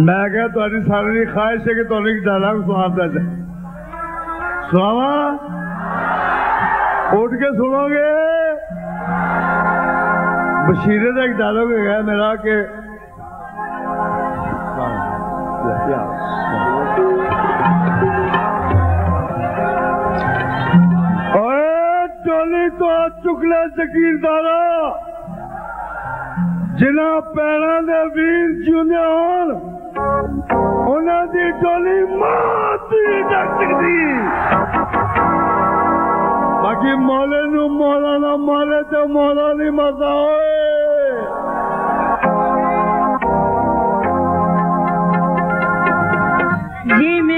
ਮੈਂ ਕਿਹਾ ਤੁਹਾਡੀ ਸਾਰਿਆਂ ਦੀ ਖਾਹਿਸ਼ ਹੈ ਕਿ ਤੁਹਾਨੂੰ ਇੱਕ ਡਾਇਲੌਗ ਸੁਣਾਉਂਦਾ ਜਾ ਸੁਣਾਵਾ ਉੱਠ ਕੇ ਸੁਣੋਗੇ ਬਸ਼ੀਰੇ ਦਾ ਇੱਕ ਡਾਇਲੌਗ ਹੈਗਾ ਮੇਰਾ ਕਿ ਓਏ ਟੋਲੀ ਤੋਂ ਚੁਕਲੇ ਜ਼ਕੀਰਦਾਰਾ ਜਿਨ੍ਹਾਂ ਪੈਰਾਂ ਦੇ ਵੀਰ ਜਿਉਂਦੇ ਹੋਣ ਉਹਨਾਂ ਦੀ ਟੋਲੀ ਮਾਤ ਨਹੀਂ ਡੱਕ ਸਕਦੀ ਬਾਕੀ ਮੌਲੇ ਨੂੰ ਮੌਲਾ ਨਾ ਮਾਰੇ ਤੇ ਮੌਲਾ ਨਹੀਂ ਮਰਦਾ ਓਏ ਜਿਵੇਂ ਹੁੰਦੀ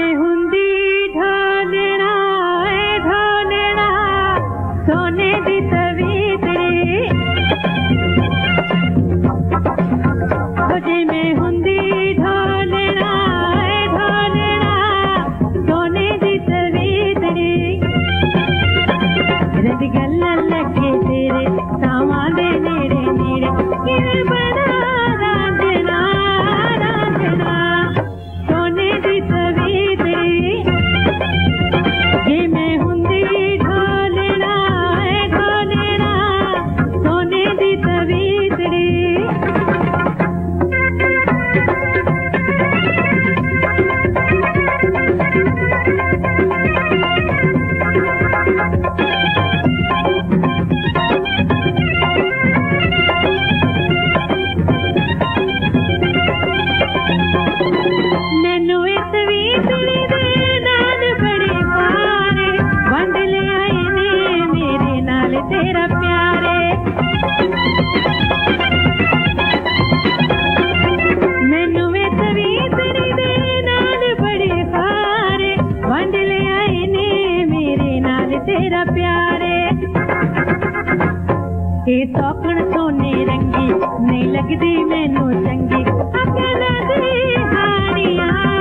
प्यारे। ये तोकण सोने रंगी नहीं लगती मैनू चंगी। हारिया।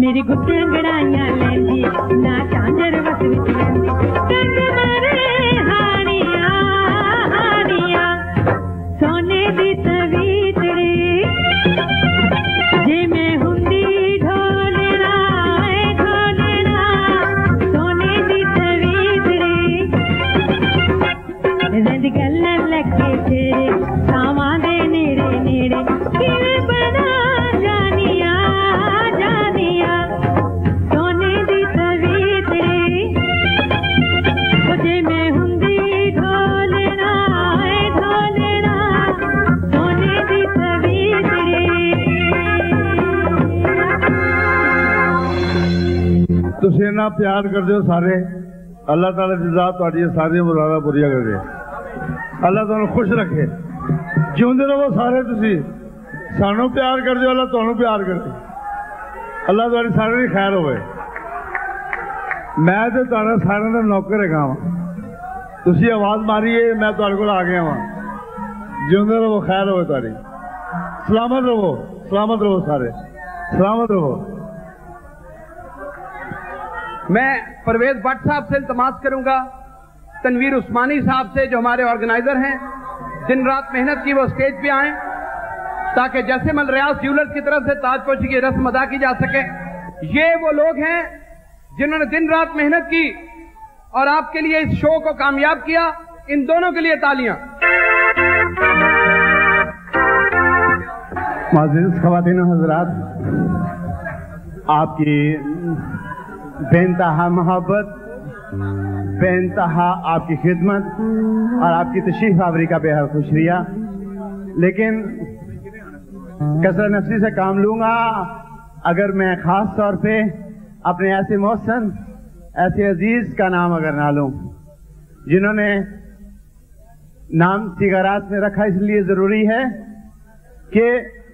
मेरियूं गुट बणाई लांजड़ ਤੁਸੀਂ ਇੰਨਾ ਪਿਆਰ ਕਰਦੇ ਹੋ ਸਾਰੇ ਅੱਲਾਹ ਤਾਲਾ ਦੀ ਜ਼ਾਤ ਤੁਹਾਡੀਆਂ ਸਾਰੀਆਂ ਮੁਰਾਦਾਂ ਪੂਰੀਆਂ ਕਰੇ ਅੱਲਾਹ ਤੁਹਾਨੂੰ ਖੁਸ਼ ਰੱਖੇ ਜਿਉਂਦੇ ਰਹੋ ਸਾਰੇ ਤੁਸੀਂ ਸਾਨੂੰ ਪਿਆਰ ਕਰਦੇ ਹੋ ਅੱਲਾਹ ਤੁਹਾਨੂੰ ਪਿਆਰ ਕਰੇ ਅੱਲਾਹ ਤੁਹਾਡੀ ਸਾਰਿਆਂ ਦੀ ਖੈਰ ਹੋਵੇ ਮੈਂ ਤੇ ਤੁਹਾਡਾ ਸਾਰਿਆਂ ਦਾ ਨੌਕਰ ਹੈਗਾ ਵਾਂ ਤੁਸੀਂ ਆਵਾਜ਼ ਮਾਰੀਏ ਮੈਂ ਤੁਹਾਡੇ ਕੋਲ ਆ ਗਿਆ ਵਾਂ ਜਿਉਂਦੇ ਰਹੋ ਖੈਰ ਹੋਵੇ ਤੁਹਾਡੀ ਸਲਾਮਤ ਰਹੋ ਸਲਾਮਤ ਰਹੋ ਸਾਰੇ ਸਲਾਮਤ ਰਹੋ मैं परवेज भट्ट साहब से इल्तमास करूँगा, तनवीर उस्मानी साहब से, जो हमारे ऑर्गेनाइजर हैं, दिन रात मेहनत की वो स्टेज पे आए, ताकि जैसे मल रियाज ज्यूलर्स की तरफ़ से ताजपोशी की रस्म अदा की जा सके। ये वो लोग हैं, जिन्होंने दिन रात मेहनत की और आपके लिए इस शो को कामयाब किया। इन दोनों के लिए तालियाँ। माजिद खवातीन हजरात, आपकी बेनतहा मोहब्बत बेनतहा आपकी खिदमत और आपकी तशरीफ़ आवरी का बेहद खुशरिया लेकिन कसर नफसी से काम लूँगा, अगर मैं खास तौर पे अपने ऐसे मौसन ऐसे अज़ीज़ का नाम अगर ना लूँ, जिन्होंने नाम सिगारात में रखा इसलिए ज़रूरी है कि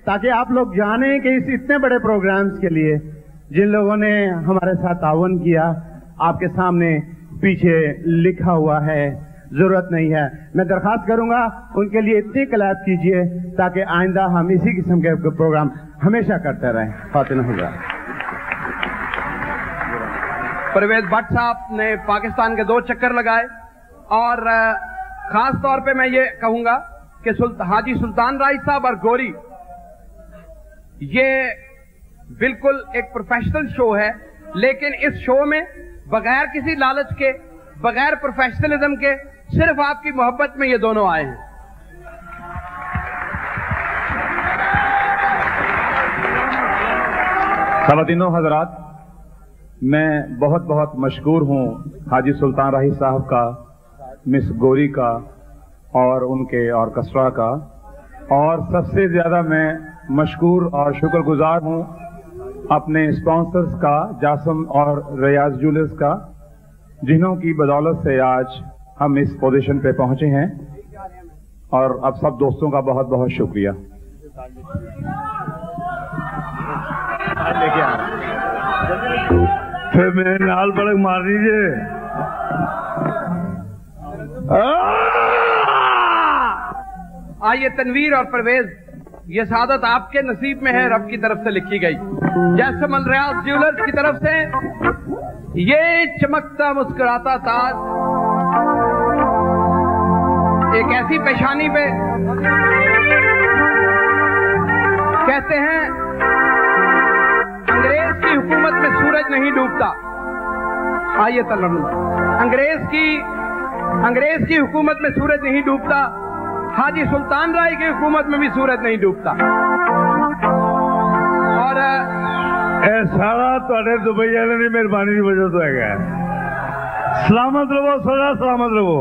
ताकि आप लोग जाने कि इस इतने बड़े प्रोग्राम्स के लिए जिन लोगों ने हमारे साथ तावन किया, आपके सामने पीछे लिखा हुआ है, ज़रूरत नहीं है। मैं दरखास्त करूँगा, उनके लिए इतनी कलाब कीजिए, ताकि आइंदा हम इसी किस्म के प्रोग्राम हमेशा करते रहें। फातिन होगा परवेज भट्ट साहब ने पाकिस्तान के दो चक्कर लगाए, और खास तौर पे मैं ये कहूँगा कि हाजी सुल्तान राय साहब और गोरी, ये बिल्कुल एक प्रोफेशनल शो है, लेकिन इस शो में बगैर किसी लालच के, बगैर प्रोफेशनलिज्म के, सिर्फ़ आपकी मोहब्बत में ये दोनों आए हैं। खातिनों, हजरात, मैं बहुत बहुत मशहूर हूँ हाजी सुल्तान राही साहब का, मिस गोरी का, और उनके ऑर्केस्ट्रा का। और सबसे ज़्यादा मैं मशहूर और शुक्रगुजार हूँ अपने स्पॉन्सर्स का जासम और रियाज जूलर्स का जिन्हों की बदौलत से आज हम इस पोजीशन पे पहुँचे हैं। और अब सब दोस्तों का बहुत बहुत शुक्रिया। फिर मेरे नाल बड़क मार दीजिए। आइए तनवीर और परवेज ये सादत आपके नसीब में है रब की तरफ़ से लिखी गई। जैसे मलरियाज ज्वेलर्स की तरफ़ से ये चमकता मुस्कुराता ताज, एक ऐसी पेशानी पे कहते हैं, अंग्रेज़ की हुकूमत में सूरज नहीं डूबता। आइए तलम अंग्रेज़ की अंग्रेज़ की हुकूमत में सूरज नहीं डूबता, हाजी सुल्तान राय की हुकूमत में भी सूरज नहीं डूबता। ਇਹ ਸਾਰਾ ਤੁਹਾਡੇ ਦੁਬਈ ਵਾਲੇ ਦੀ ਮਿਹਰਬਾਨੀ ਦੀ ਵਜ੍ਹਾ ਤੋਂ ਹੈਗਾ ਸਲਾਮਤ ਰਹੋ ਸਦਾ ਸਲਾਮਤ ਰਹੋ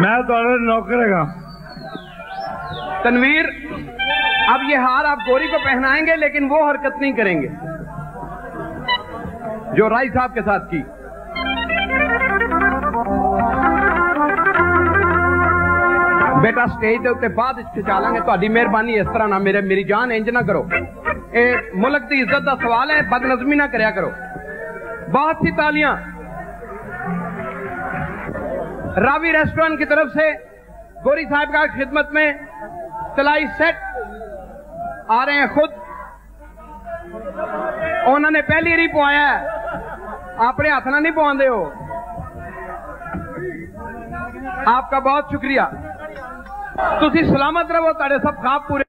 ਮੈਂ ਤੁਹਾਡੇ ਨੌਕਰ ਹੈਗਾ तनवीर अब ये हार आप गोरी को पहनाएंगे लेकिन वो हरकत नहीं करेंगे जो राय साहब के साथ की ਬੇਟਾ ਸਟੇਜ ਦੇ ਉੱਤੇ ਬਾਅਦ ਵਿੱਚ ਖਿਚਾਲਾਂਗੇ ਤੁਹਾਡੀ ਮਿਹਰਬਾਨੀ ਇਸ ਤਰ੍ਹਾਂ ਨਾ ਮੇਰੇ ਮੇਰੀ ਜਾਨ ਇੰਜ ਨਾ मुल्क की इज़्ज़त का सवाल है, बदनजमी ना करो। बहुत सी तालियाँ। रावी रेस्टोरेंट की तरफ़ से गोरी साहब का खिदमत में तलाई सेट आ रहे हैं खुद। उन्होंने पहली ही पवाया अपने हाथ ना नहीं पवाते हो। आपका बहुत शुक्रिया। तुम सलामत रहो, ताड़े सब खाब पूरे